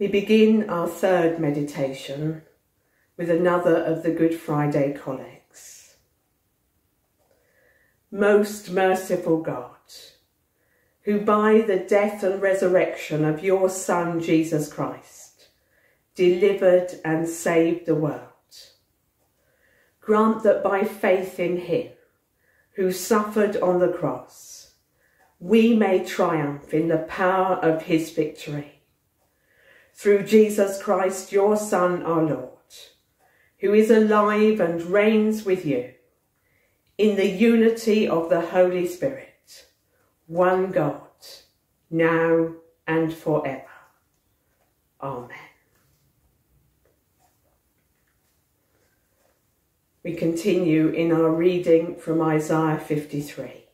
We begin our third meditation with another of the Good Friday collects. Most merciful God, who by the death and resurrection of your Son Jesus Christ delivered and saved the world, grant that by faith in him who suffered on the cross, we may triumph in the power of his victory through Jesus Christ, your Son, our Lord, who is alive and reigns with you in the unity of the Holy Spirit, one God, now and forever. Amen. We continue in our reading from Isaiah 53.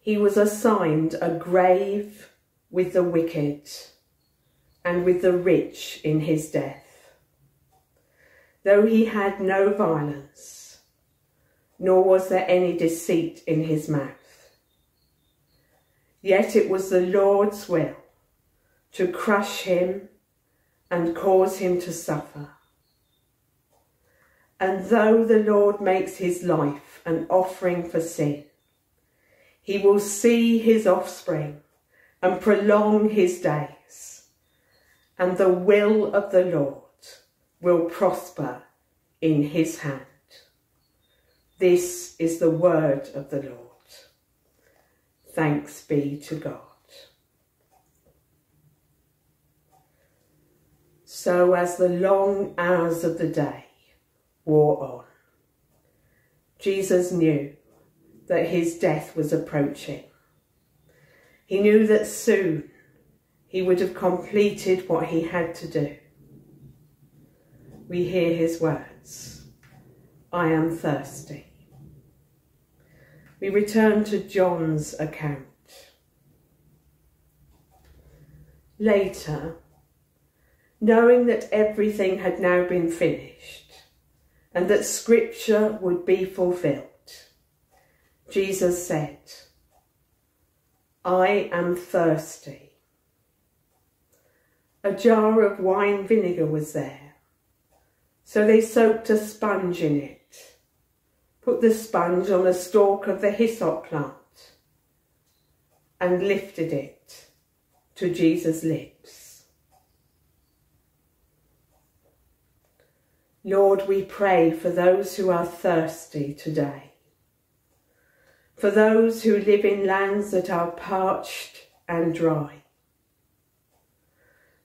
He was assigned a grave with the wicked and with the rich in his death. Though he had no violence, nor was there any deceit in his mouth. Yet it was the Lord's will to crush him and cause him to suffer. And though the Lord makes his life an offering for sin, he will see his offspring and prolong his days, and the will of the Lord will prosper in his hand. This is the word of the Lord. Thanks be to God. So as the long hours of the day wore on, Jesus knew that his death was approaching. He knew that soon he would have completed what he had to do. We hear his words, I am thirsty. We return to John's account. Later, knowing that everything had now been finished and that scripture would be fulfilled, Jesus said, I am thirsty. A jar of wine vinegar was there, so they soaked a sponge in it, put the sponge on a stalk of the hyssop plant, and lifted it to Jesus' lips. Lord, we pray for those who are thirsty today for those who live in lands that are parched and dry,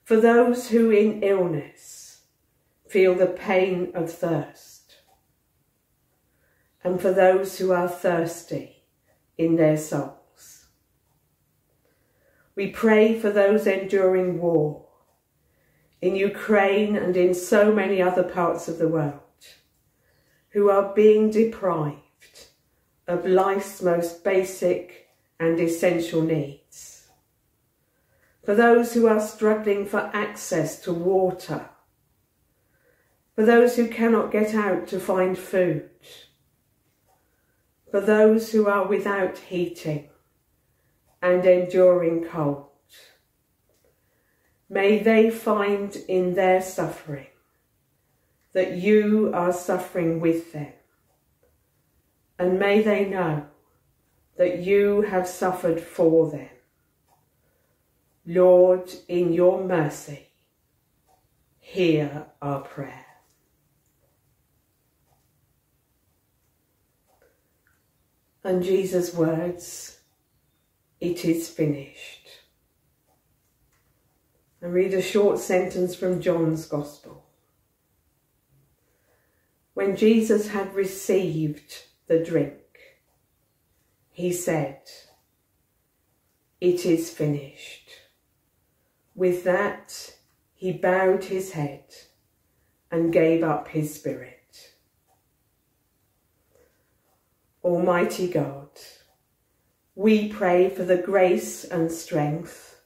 for those who in illness feel the pain of thirst, and for those who are thirsty in their souls. We pray for those enduring war in Ukraine and in so many other parts of the world who are being deprived of life's most basic and essential needs. For those who are struggling for access to water. For those who cannot get out to find food. For those who are without heating and enduring cold. May they find in their suffering that you are suffering with them and may they know that you have suffered for them. Lord, in your mercy, hear our prayer. And Jesus' words, it is finished. I read a short sentence from John's Gospel. When Jesus had received the drink. He said, It is finished. With that, he bowed his head and gave up his spirit. Almighty God, we pray for the grace and strength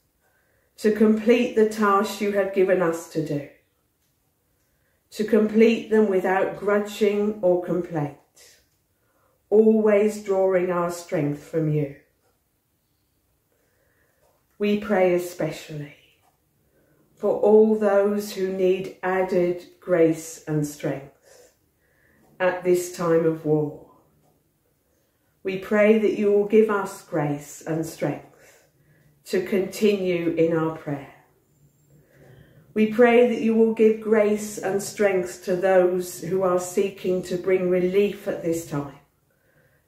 to complete the tasks you have given us to do, to complete them without grudging or complaint always drawing our strength from you. we pray especially for all those who need added grace and strength at this time of war. We pray that you will give us grace and strength to continue in our prayer. We pray that you will give grace and strength to those who are seeking to bring relief at this time,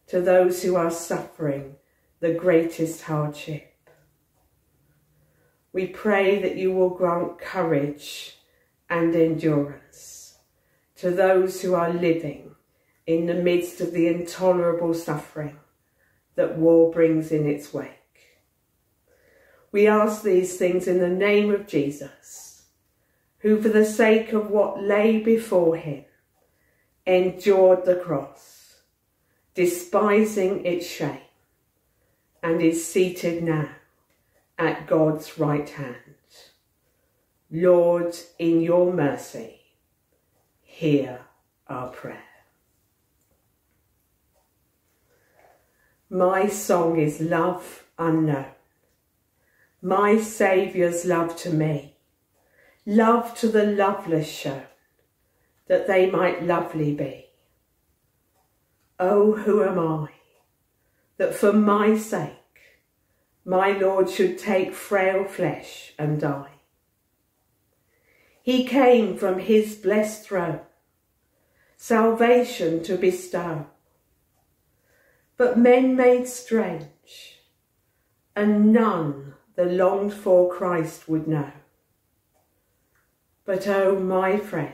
to those who are suffering the greatest hardship. We pray that you will grant courage and endurance to those who are living in the midst of the intolerable suffering that war brings in its wake. We ask these things in the name of Jesus, who for the sake of what lay before him endured the cross, despising its shame, and is seated now at God's right hand. Lord, in your mercy, hear our prayer. My song is love unknown, my Saviour's love to me, love to the loveless shown, that they might lovely be. Oh, who am I, that for my sake my Lord should take frail flesh and die. He came from his blessed throne, salvation to bestow. But men made strange, and none the longed for Christ would know. But oh, my friend,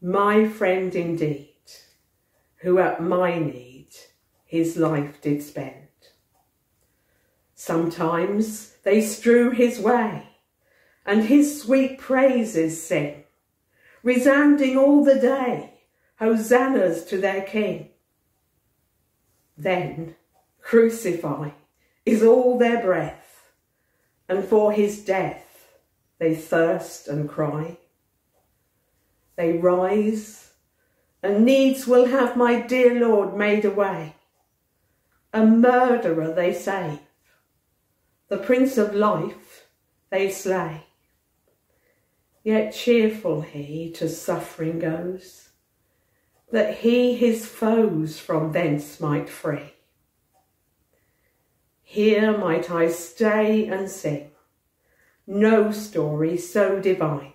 my friend indeed, who at my need his life did spend. Sometimes they strew his way, and his sweet praises sing, resounding all the day, hosannas to their King. Then crucify is all their breath, and for his death they thirst and cry. They rise, and needs will have my dear Lord made away. A murderer they say, the Prince of Life they slay. Yet cheerful he to suffering goes, that he his foes from thence might free. Here might I stay and sing, no story so divine.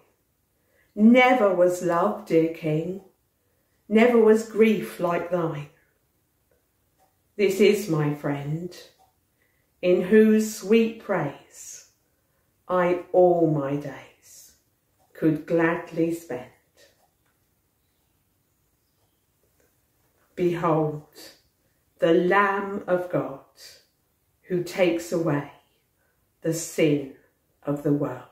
Never was love, dear King, never was grief like thine. This is my friend, in whose sweet praise I all my days could gladly spend. Behold, the Lamb of God who takes away the sin of the world.